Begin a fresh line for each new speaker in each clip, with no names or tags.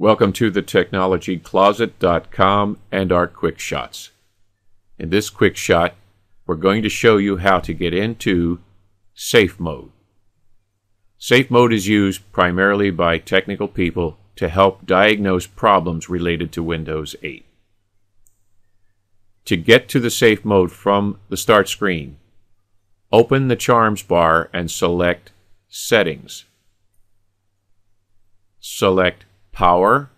Welcome to the technologycloset.com and our quick shots. In this quick shot, we're going to show you how to get into safe mode. Safe mode is used primarily by technical people to help diagnose problems related to Windows 8. To get to the safe mode from the start screen, open the Charms bar and select Settings. Select Power.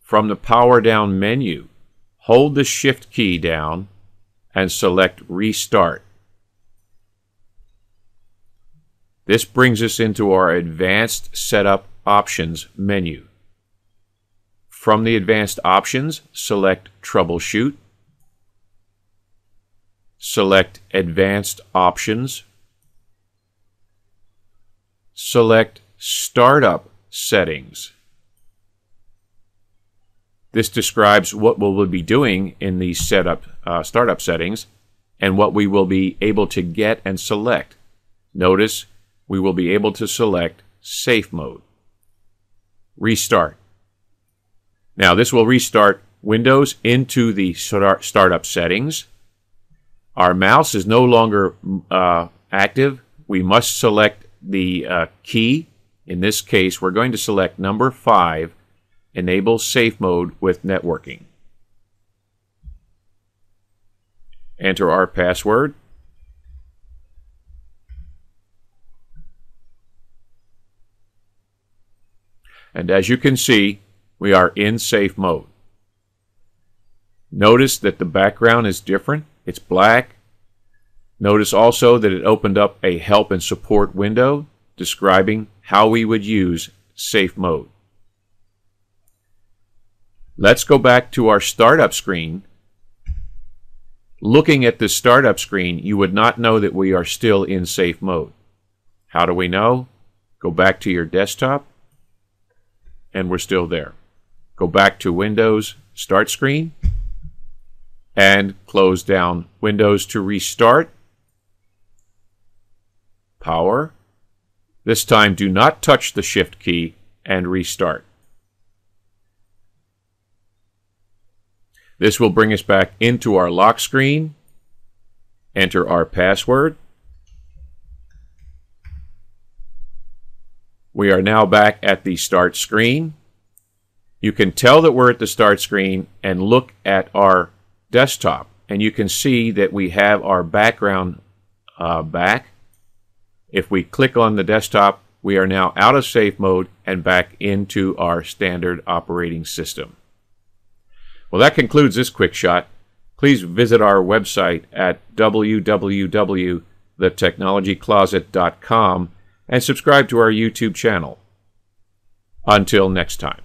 From the Power Down menu, hold the Shift key down and select Restart. This brings us into our Advanced Setup Options menu. From the Advanced Options, select Troubleshoot. Select Advanced Options. Select Startup Settings. This describes what we will be doing in the setup uh, startup settings and what we will be able to get and select. Notice we will be able to select Safe Mode. Restart. Now this will restart Windows into the start startup settings. Our mouse is no longer uh, active. We must select the uh, key. In this case, we're going to select number 5, Enable Safe Mode with Networking. Enter our password. And as you can see, we are in safe mode. Notice that the background is different. It's black. Notice also that it opened up a help and support window describing how we would use safe mode. Let's go back to our startup screen. Looking at the startup screen, you would not know that we are still in safe mode. How do we know? Go back to your desktop, and we're still there. Go back to Windows Start Screen, and close down Windows to restart. Power. This time, do not touch the Shift key and restart. This will bring us back into our lock screen. Enter our password. We are now back at the start screen. You can tell that we're at the start screen and look at our desktop and you can see that we have our background uh, back. If we click on the desktop, we are now out of safe mode and back into our standard operating system. Well, that concludes this quick shot. Please visit our website at www.thetechnologycloset.com and subscribe to our YouTube channel. Until next time.